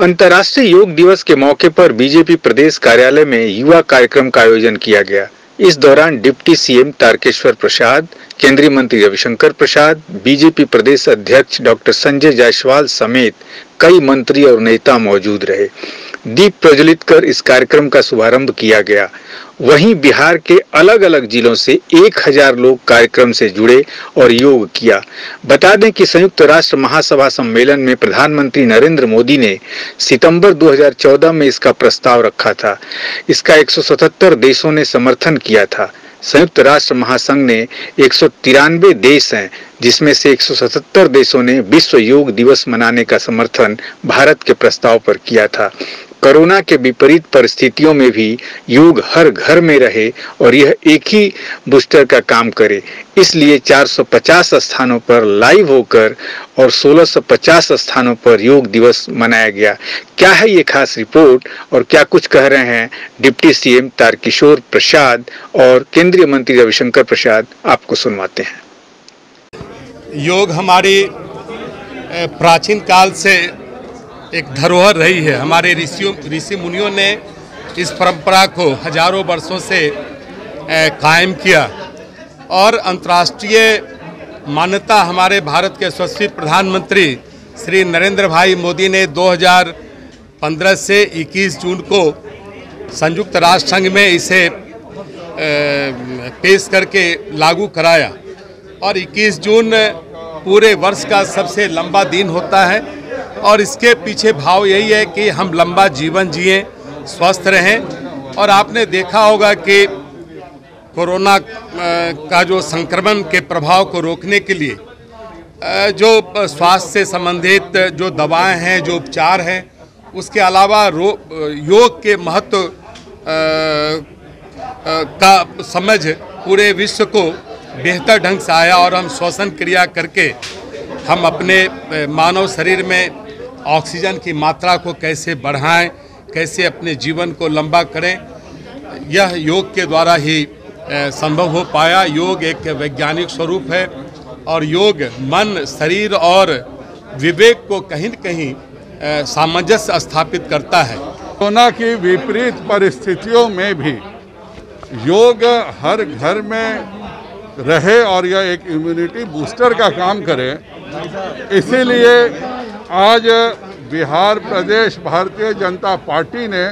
अंतर्राष्ट्रीय योग दिवस के मौके पर बीजेपी प्रदेश कार्यालय में युवा कार्यक्रम का आयोजन किया गया। इस दौरान डिप्टी सीएम तारकेश्वर प्रसाद, केंद्रीय मंत्री रविशंकर प्रसाद, बीजेपी प्रदेश अध्यक्ष डॉक्टर संजय जायसवाल समेत कई मंत्री और नेता मौजूद रहे। दीप प्रज्वलित कर इस कार्यक्रम का शुभारंभ किया गया। वहीं बिहार के अलग अलग जिलों से एक हज़ार लोग कार्यक्रम से जुड़े और योग किया। बता दें कि संयुक्त राष्ट्र महासभा सम्मेलन में प्रधानमंत्री नरेंद्र मोदी ने सितंबर 2014 में इसका प्रस्ताव रखा था। इसका एक सौ सतहत्तर देशों ने समर्थन किया था। संयुक्त राष्ट्र महासंघ ने एक सौ तिरानवे देश हैं, जिसमें से 177 देशों ने विश्व योग दिवस मनाने का समर्थन भारत के प्रस्ताव पर किया था। कोरोना के विपरीत परिस्थितियों में भी योग हर घर में रहे और यह एक ही बूस्टर का काम करे। इसलिए 450 स्थानों पर लाइव होकर और 1650 स्थानों पर योग दिवस मनाया गया। क्या है ये खास रिपोर्ट और क्या कुछ कह रहे हैं डिप्टी सीएम तारकिशोर प्रसाद और केंद्रीय मंत्री रविशंकर प्रसाद? आपको सुनवाते हैं। योग हमारी प्राचीन काल से एक धरोहर रही है। हमारे ऋषियों ऋषि मुनियों ने इस परंपरा को हज़ारों वर्षों से कायम किया। और अंतर्राष्ट्रीय मान्यता हमारे भारत के यशस्वी प्रधानमंत्री श्री नरेंद्र भाई मोदी ने 2015 से 21 जून को संयुक्त राष्ट्र संघ में इसे पेश करके लागू कराया। और 21 जून पूरे वर्ष का सबसे लंबा दिन होता है। और इसके पीछे भाव यही है कि हम लंबा जीवन जिए, स्वस्थ रहें। और आपने देखा होगा कि कोरोना का जो संक्रमण के प्रभाव को रोकने के लिए जो स्वास्थ्य से संबंधित जो दवाएँ हैं, जो उपचार हैं, उसके अलावा योग के महत्व का समझ पूरे विश्व को बेहतर ढंग से आया और हम श्वसन क्रिया करके हम अपने मानव शरीर में ऑक्सीजन की मात्रा को कैसे बढ़ाएँ, कैसे अपने जीवन को लंबा करें, यह योग के द्वारा ही संभव हो पाया। योग एक वैज्ञानिक स्वरूप है और योग मन, शरीर और विवेक को कहीं न कहीं सामंजस्य स्थापित करता है। कोरोना की विपरीत परिस्थितियों में भी योग हर घर में रहे और यह एक इम्यूनिटी बूस्टर का काम करे, इसीलिए आज बिहार प्रदेश भारतीय जनता पार्टी ने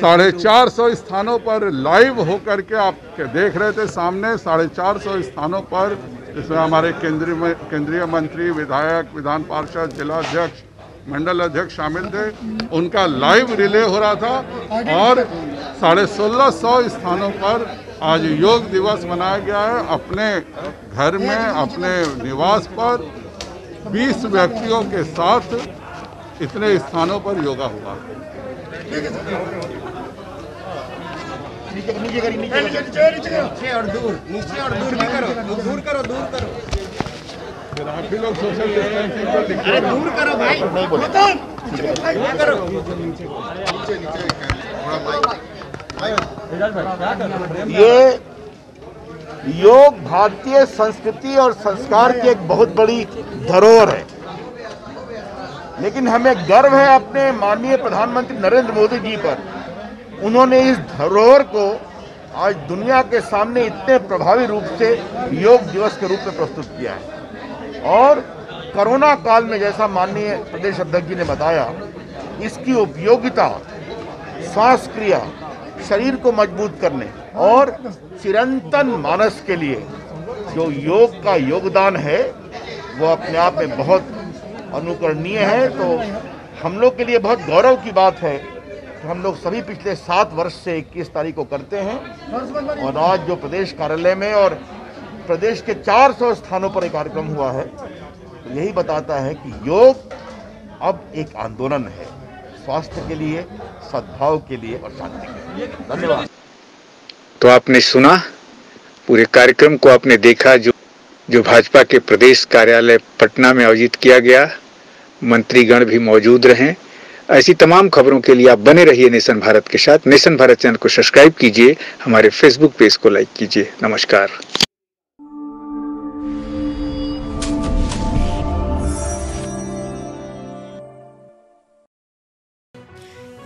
साढ़े चार सौ स्थानों पर लाइव होकर के आप देख रहे थे सामने, साढ़े चार सौ स्थानों पर, इसमें हमारे केंद्रीय केंद्रीय मंत्री, विधायक, विधान पार्षद, जिला अध्यक्ष, मंडल अध्यक्ष शामिल थे। उनका लाइव रिले हो रहा था और साढ़े सोलह सौ स्थानों पर आज योग दिवस मनाया गया है अपने घर में, अपने निवास पर। 20 व्यक्तियों के साथ इतने स्थानों पर योगा हुआ। नीचे नीचे नीचे नीचे दूर नीचे और दूर करो दूर करो दूर करो लोग सोशल दूर करो भाई ये योग भारतीय संस्कृति और संस्कार की एक बहुत बड़ी धरोहर है। लेकिन हमें गर्व है अपने माननीय प्रधानमंत्री नरेंद्र मोदी जी पर। उन्होंने इस धरोहर को आज दुनिया के सामने इतने प्रभावी रूप से योग दिवस के रूप में प्रस्तुत किया है। और कोरोना काल में जैसा माननीय प्रदेश अध्यक्ष जी ने बताया, इसकी उपयोगिता श्वास क्रिया शरीर को मज़बूत करने और चिरंतन मानस के लिए जो योग का योगदान है, वो अपने आप में बहुत अनुकरणीय है। तो हम लोग के लिए बहुत गौरव की बात है कि हम लोग सभी पिछले सात वर्ष से इक्कीस तारीख को करते हैं और आज जो प्रदेश कार्यालय में और प्रदेश के 400 स्थानों पर एक कार्यक्रम हुआ है तो यही बताता है कि योग अब एक आंदोलन है। स्वास्थ्य के लिए, सद्भाव के लिए और शांति के लिए। धन्यवाद। तो आपने सुना, पूरे कार्यक्रम को आपने देखा जो जो भाजपा के प्रदेश कार्यालय पटना में आयोजित किया गया। मंत्रीगण भी मौजूद रहे। ऐसी तमाम खबरों के लिए आप बने रहिए नेशन भारत के साथ। नेशन भारत चैनल को सब्सक्राइब कीजिए। हमारे फेसबुक पेज को लाइक कीजिए। नमस्कार।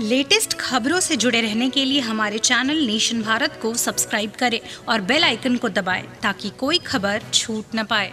लेटेस्ट खबरों से जुड़े रहने के लिए हमारे चैनल नेशन भारत को सब्सक्राइब करें और बेल आइकन को दबाएँ ताकि कोई खबर छूट न पाए।